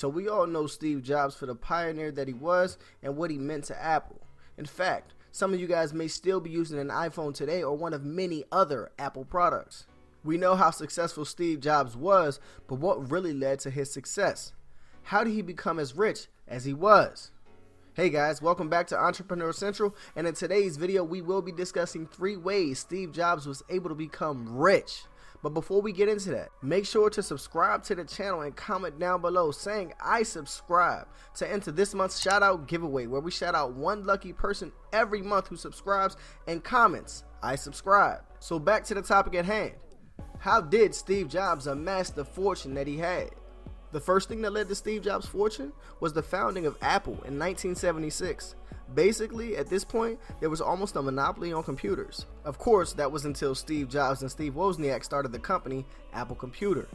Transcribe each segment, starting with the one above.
So we all know Steve Jobs for the pioneer that he was and what he meant to Apple. In fact, some of you guys may still be using an iPhone today or one of many other Apple products. We know how successful Steve Jobs was, but what really led to his success? How did he become as rich as he was? Hey guys, welcome back to Entrepreneur Central, and in today's video we will be discussing three ways Steve Jobs was able to become rich. But before we get into that, make sure to subscribe to the channel and comment down below saying I subscribe to enter this month's shout out giveaway where we shout out one lucky person every month who subscribes and comments I subscribe. So back to the topic at hand. How did Steve Jobs amass the fortune that he had? The first thing that led to Steve Jobs' fortune was the founding of Apple in 1976. Basically, at this point, there was almost a monopoly on computers. Of course, that was until Steve Jobs and Steve Wozniak started the company Apple Computer.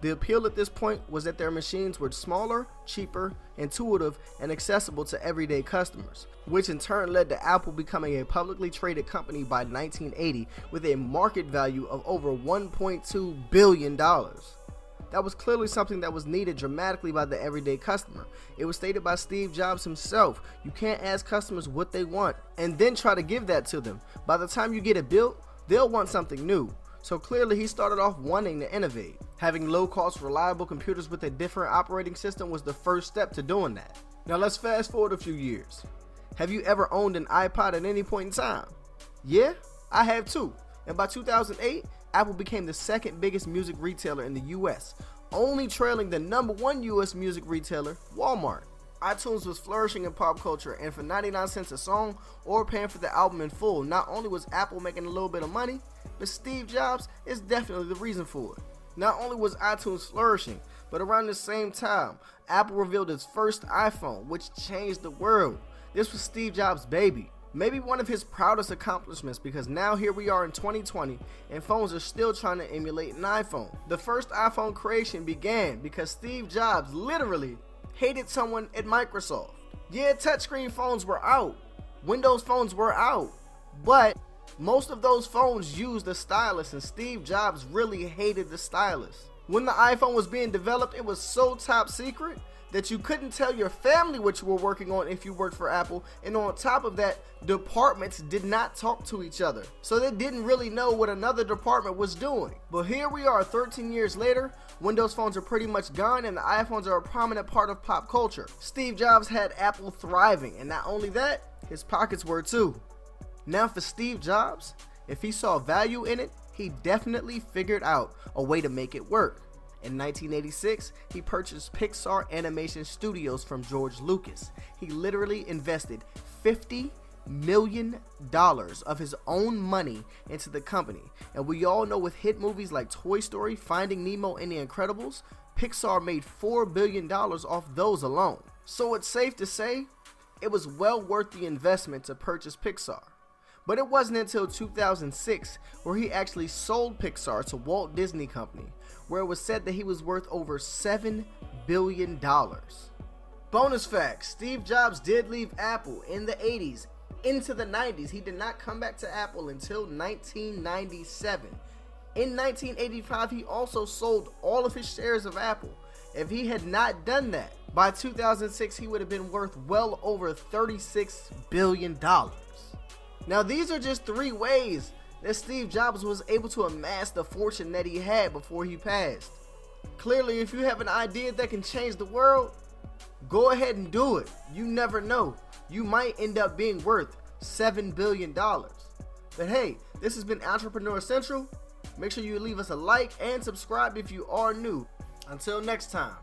The appeal at this point was that their machines were smaller, cheaper, intuitive, and accessible to everyday customers, which in turn led to Apple becoming a publicly traded company by 1980 with a market value of over $1.2 billion. That was clearly something that was needed dramatically by the everyday customer. It was stated by Steve Jobs himself you can't ask customers what they want and then try to give that to them. By the time you get it built, they'll want something new. So clearly, he started off wanting to innovate. Having low cost, reliable computers with a different operating system was the first step to doing that. Now, let's fast forward a few years. Have you ever owned an iPod at any point in time? Yeah, I have too. And by 2008, Apple became the second biggest music retailer in the US, only trailing the number one US music retailer, Walmart. iTunes was flourishing in pop culture, and for 99 cents a song or paying for the album in full, not only was Apple making a little bit of money, but Steve Jobs is definitely the reason for it. Not only was iTunes flourishing, but around the same time, Apple revealed its first iPhone, which changed the world. This was Steve Jobs' baby. Maybe one of his proudest accomplishments because now here we are in 2020 and phones are still trying to emulate an iPhone. The first iPhone creation began because Steve Jobs literally hated someone at Microsoft. Yeah, touchscreen phones were out, Windows phones were out, but most of those phones used a stylus and Steve Jobs really hated the stylus. When the iPhone was being developed, it was so top secret that you couldn't tell your family what you were working on if you worked for Apple. And on top of that, departments did not talk to each other. So they didn't really know what another department was doing. But here we are 13 years later, Windows phones are pretty much gone and the iPhones are a prominent part of pop culture. Steve Jobs had Apple thriving, and not only that, his pockets were too. Now for Steve Jobs, if he saw value in it, he definitely figured out a way to make it work. In 1986, he purchased Pixar Animation Studios from George Lucas. He literally invested 50 million dollars of his own money into the company. And we all know with hit movies like Toy Story, Finding Nemo, and The Incredibles, Pixar made 4 billion dollars off those alone. So it's safe to say it was well worth the investment to purchase Pixar. But it wasn't until 2006 where he actually sold Pixar to Walt Disney Company, where it was said that he was worth over $7 billion. Bonus fact Steve Jobs did leave Apple in the 80s into the 90s. He did not come back to Apple until 1997. In 1985, he also sold all of his shares of Apple. If he had not done that, by 2006, he would have been worth well over $36 billion. Now, these are just three ways that Steve Jobs was able to amass the fortune that he had before he passed. Clearly, if you have an idea that can change the world, go ahead and do it. You never know. You might end up being worth $7 billion. But hey, this has been Entrepreneur Central. Make sure you leave us a like and subscribe if you are new. Until next time.